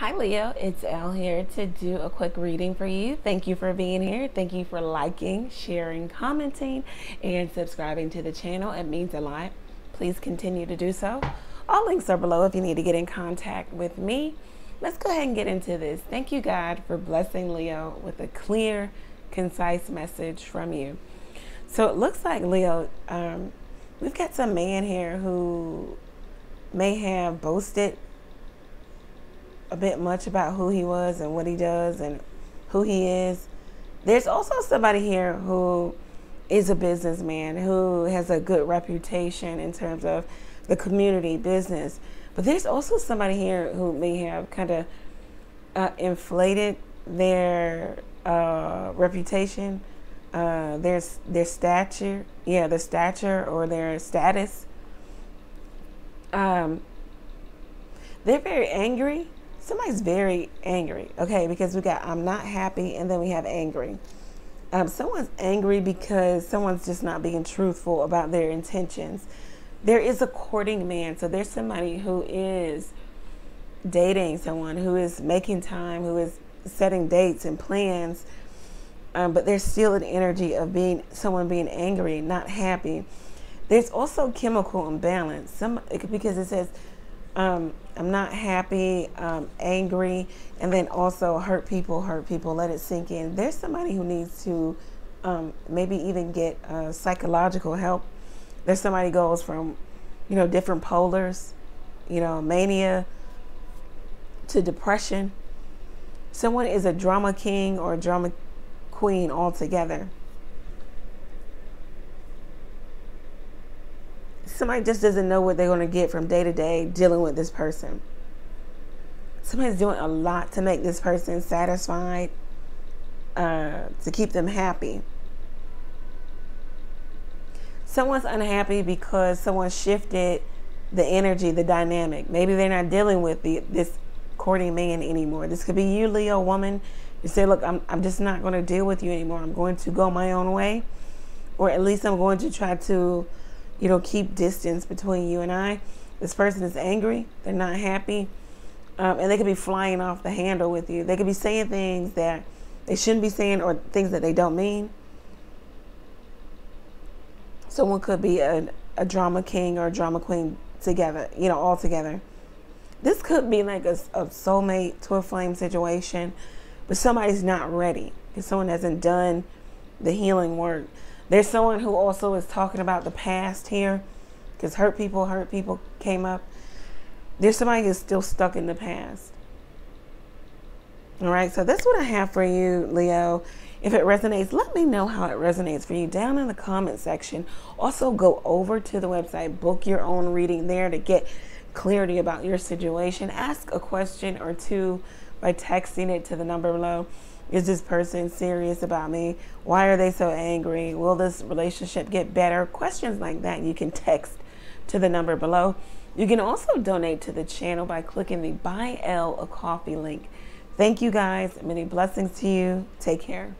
Hi Leo, it's Elle here to do a quick reading for you. Thank you for being here. Thank you for liking, sharing, commenting, and subscribing to the channel. It means a lot. Please continue to do so. All links are below if you need to get in contact with me. Let's go ahead and get into this. Thank you, God, for blessing Leo with a clear, concise message from you. So it looks like, Leo, um, we've got some man here who may have boasted a bit much about who he was and what he does and who he is. There's also somebody here who is a businessman who has a good reputation in terms of the community business. But there's also somebody here who may have kind of uh, inflated their uh, reputation, uh, their their stature, yeah, their stature or their status. Um, they're very angry somebody's very angry, okay? Because we got I'm not happy, and then we have angry. Um, someone's angry because someone's just not being truthful about their intentions. There is a courting man, so there's somebody who is dating someone, who is making time, who is setting dates and plans, um, but there's still an energy of being someone being angry, not happy. There's also chemical imbalance. Some because it says um, I'm not happy, um, angry, and then also hurt people, hurt people, let it sink in. There's somebody who needs to um, maybe even get uh, psychological help. There's somebody goes from, you know, different polars, you know, mania to depression. Someone is a drama king or a drama queen altogether. Somebody just doesn't know what they're going to get from day to day dealing with this person. Somebody's doing a lot to make this person satisfied, uh, to keep them happy. Someone's unhappy because someone shifted the energy, the dynamic. Maybe they're not dealing with the, this courting man anymore. This could be you, Leo woman. You say, look, I'm, I'm just not going to deal with you anymore. I'm going to go my own way. Or at least I'm going to try to you know, keep distance between you and I. This person is angry, they're not happy, um, and they could be flying off the handle with you. They could be saying things that they shouldn't be saying or things that they don't mean. Someone could be a, a drama king or a drama queen together, you know, all together. This could be like a, a soulmate to a flame situation, but somebody's not ready someone hasn't done the healing work. There's someone who also is talking about the past here because hurt people, hurt people came up. There's somebody who's still stuck in the past. All right, so that's what I have for you, Leo. If it resonates, let me know how it resonates for you down in the comment section. Also, go over to the website, book your own reading there to get clarity about your situation. Ask a question or two by texting it to the number below. Is this person serious about me? Why are they so angry? Will this relationship get better? Questions like that you can text to the number below. You can also donate to the channel by clicking the Buy Elle a Coffee link. Thank you guys. Many blessings to you. Take care.